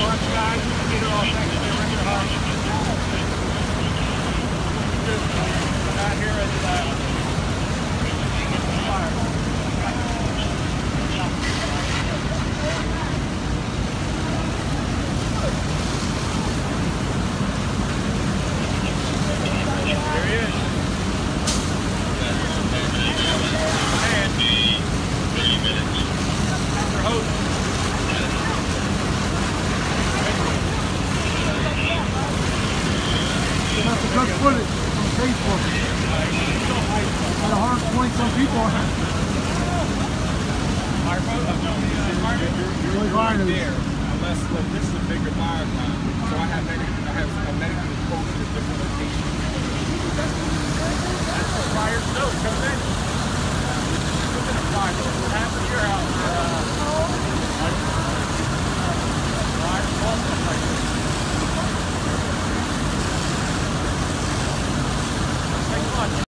Watch guys, get off. to judge footage from Facebook. At 120 some people. Fire boat? No. You're, right there. Unless, look, this is a bigger fire so I have